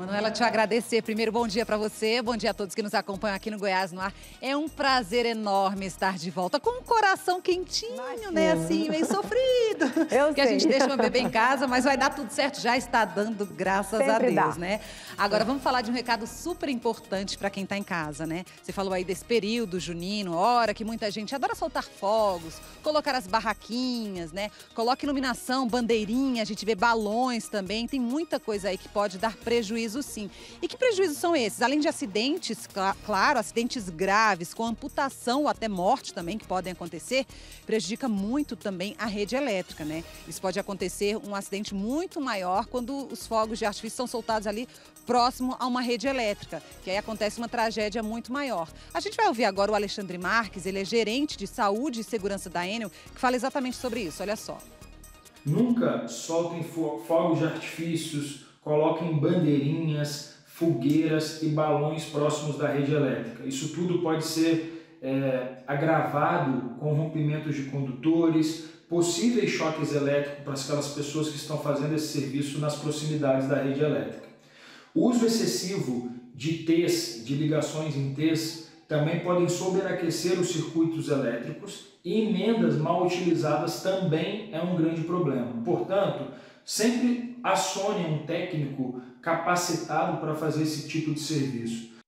Manuela, te agradecer. Primeiro, bom dia para você, bom dia a todos que nos acompanham aqui no Goiás no Ar. É um prazer enorme estar de volta com um coração quentinho, Imagina. né? Assim, meio sofrido. Eu que sei. a gente deixa uma bebê em casa, mas vai dar tudo certo, já está dando, graças Sempre a Deus, dá. né? Agora vamos falar de um recado super importante para quem está em casa, né? Você falou aí desse período junino, hora que muita gente adora soltar fogos, colocar as barraquinhas, né? Coloca iluminação, bandeirinha, a gente vê balões também, tem muita coisa aí que pode dar prejuízo prejuízo sim. E que prejuízos são esses? Além de acidentes, claro, acidentes graves, com amputação ou até morte também, que podem acontecer, prejudica muito também a rede elétrica, né? Isso pode acontecer um acidente muito maior quando os fogos de artifício são soltados ali próximo a uma rede elétrica, que aí acontece uma tragédia muito maior. A gente vai ouvir agora o Alexandre Marques, ele é gerente de saúde e segurança da Enel, que fala exatamente sobre isso. Olha só. Nunca soltem fogos de artifícios coloquem bandeirinhas, fogueiras e balões próximos da rede elétrica. Isso tudo pode ser é, agravado com rompimentos de condutores, possíveis choques elétricos para aquelas pessoas que estão fazendo esse serviço nas proximidades da rede elétrica. O uso excessivo de T's, de ligações em T's, também podem sobreaquecer os circuitos elétricos e emendas mal utilizadas também é um grande problema. Portanto, sempre acione um técnico capacitado para fazer esse tipo de serviço.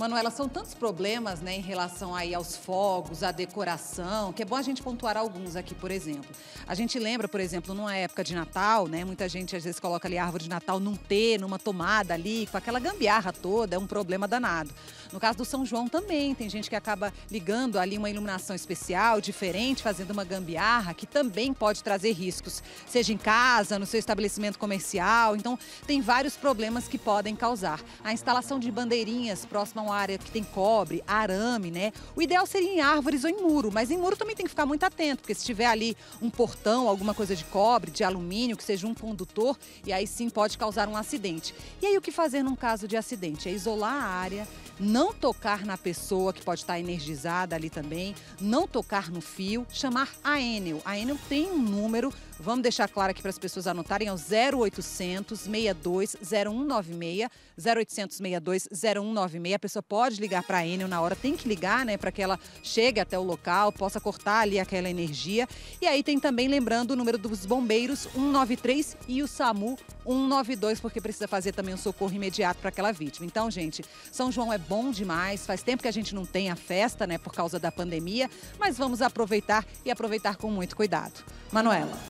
Manuela, são tantos problemas né, em relação aí aos fogos, à decoração, que é bom a gente pontuar alguns aqui, por exemplo. A gente lembra, por exemplo, numa época de Natal, né? Muita gente às vezes coloca ali a árvore de Natal num T, numa tomada ali, com aquela gambiarra toda, é um problema danado. No caso do São João também, tem gente que acaba ligando ali uma iluminação especial, diferente, fazendo uma gambiarra, que também pode trazer riscos, seja em casa, no seu estabelecimento comercial. Então, tem vários problemas que podem causar. A instalação de bandeirinhas próxima a uma área que tem cobre, arame, né? O ideal seria em árvores ou em muro, mas em muro também tem que ficar muito atento, porque se tiver ali um portão, alguma coisa de cobre, de alumínio, que seja um condutor, e aí sim pode causar um acidente. E aí o que fazer num caso de acidente? É isolar a área, não tocar na pessoa que pode estar energizada ali também, não tocar no fio, chamar a Enel. A Enel tem um número, vamos deixar claro aqui para as pessoas anotarem, é o 0800 62 0196, 0800 62 0196. Pessoa pode ligar para a Enel na hora, tem que ligar, né, para que ela chegue até o local, possa cortar ali aquela energia. E aí tem também, lembrando, o número dos bombeiros 193 e o SAMU 192, porque precisa fazer também um socorro imediato para aquela vítima. Então, gente, São João é bom demais. Faz tempo que a gente não tem a festa, né, por causa da pandemia, mas vamos aproveitar e aproveitar com muito cuidado. Manuela.